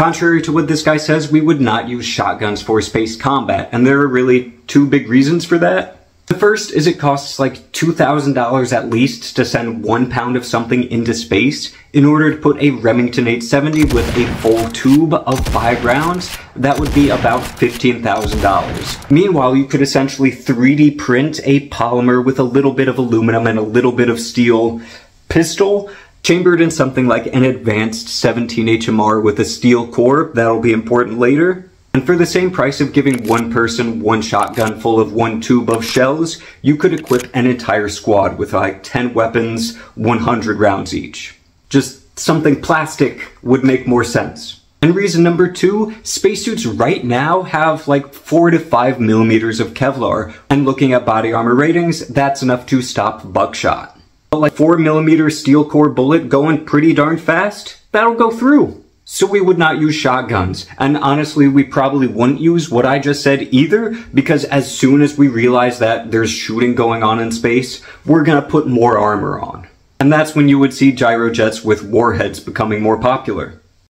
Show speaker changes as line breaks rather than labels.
Contrary to what this guy says, we would not use shotguns for space combat, and there are really two big reasons for that. The first is it costs like $2,000 at least to send one pound of something into space. In order to put a Remington 870 with a full tube of five rounds, that would be about $15,000. Meanwhile, you could essentially 3D print a polymer with a little bit of aluminum and a little bit of steel pistol chambered in something like an advanced 17 HMR with a steel core. That'll be important later. And for the same price of giving one person one shotgun full of one tube of shells, you could equip an entire squad with like 10 weapons, 100 rounds each. Just something plastic would make more sense. And reason number two, spacesuits right now have like 4 to 5 millimeters of Kevlar, and looking at body armor ratings, that's enough to stop buckshot. Like 4 millimeter steel core bullet going pretty darn fast, that'll go through. So we would not use shotguns. And honestly, we probably wouldn't use what I just said either, because as soon as we realize that there's shooting going on in space, we're gonna put more armor on. And that's when you would see gyrojets with warheads becoming more popular.